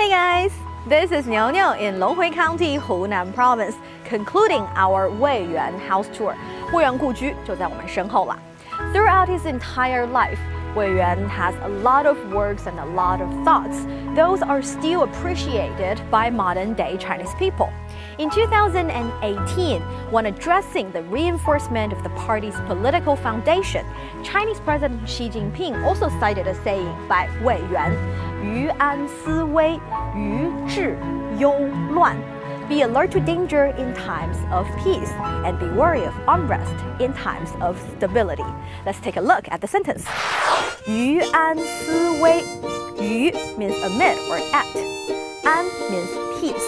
Hey guys, this is Niuniu in Longhui County, Hunan Province, concluding our Wei Yuan house tour. 魏源故居就在我们身后了。Throughout his entire life, Wei Yuan has a lot of works and a lot of thoughts. Those are still appreciated by modern day Chinese people. In 2018, when addressing the reinforcement of the party's political foundation, Chinese President Xi Jinping also cited a saying by Wei Yuan. 于安思危，于治忧乱. Be alert to danger in times of peace and be wary of unrest in times of stability. Let's take a look at the sentence. 于安思危. Yu means amid or at. An means peace.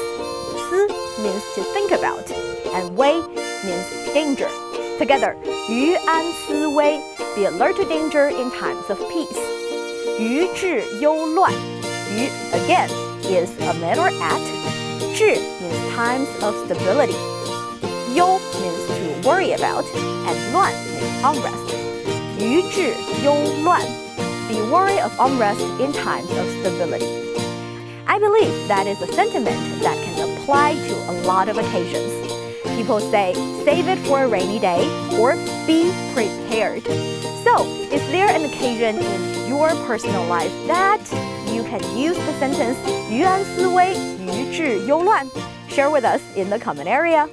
Si means to think about. And wei means danger. Together, 于安思危. Be alert to danger in times of peace. 于治忧乱. Yu again is amid or at. 治 means times of stability. 忧 means to worry about, and 乱 means unrest. 于治忧乱 be wary of unrest in times of stability. I believe that is a sentiment that can apply to a lot of occasions. People say save it for a rainy day or be prepared. So, is there an occasion in your personal life that you can use the sentence 于安思危，于治忧乱"? Share with us in the comment area.